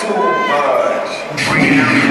too much.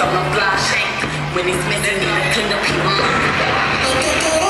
on the block. When it's missing, gotta clean up.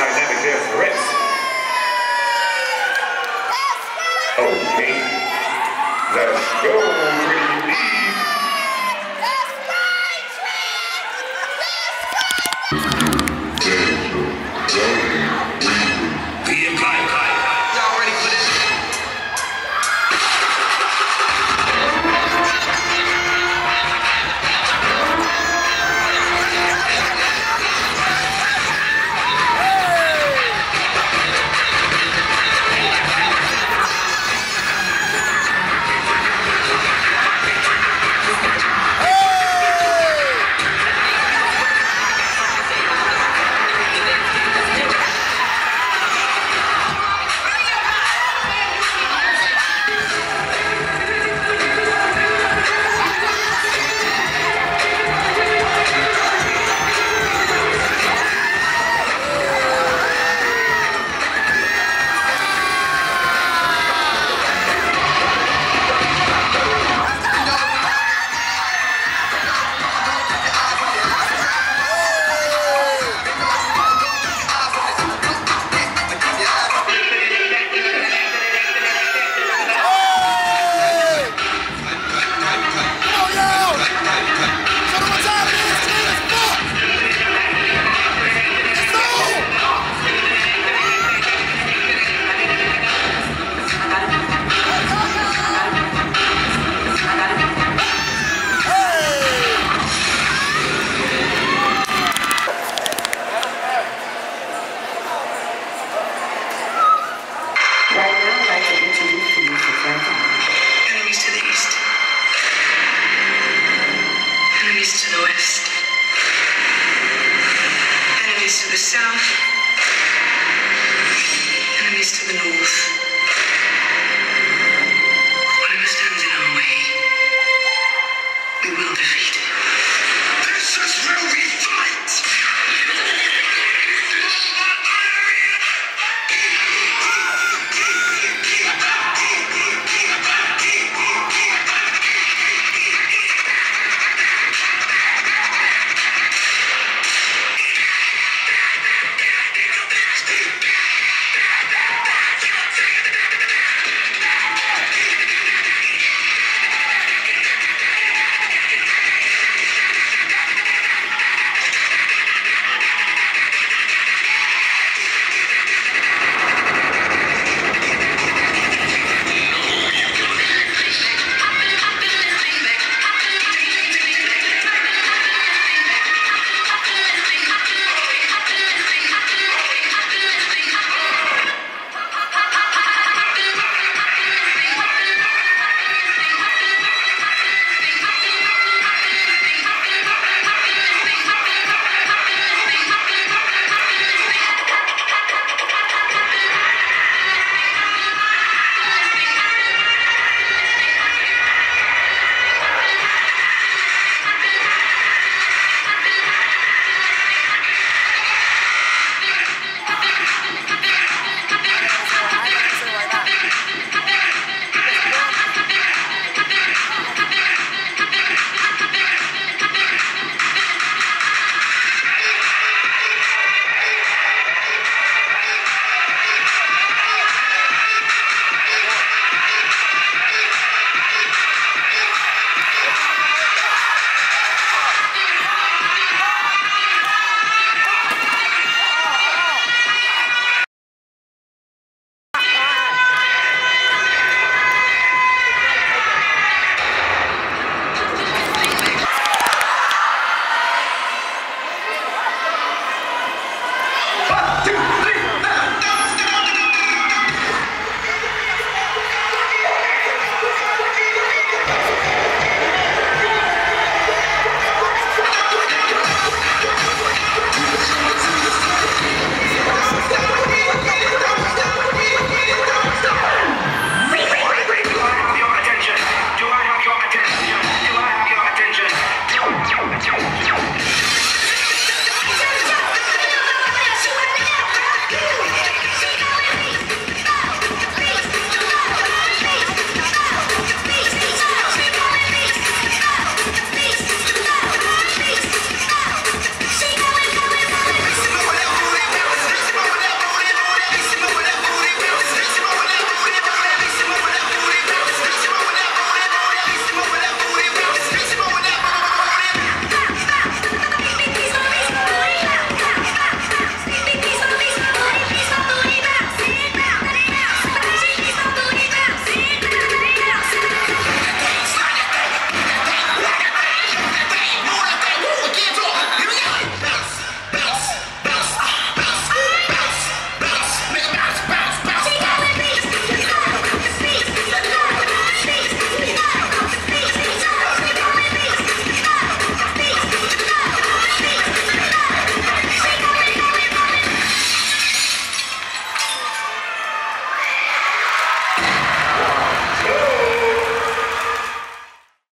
dynamic there place in the South.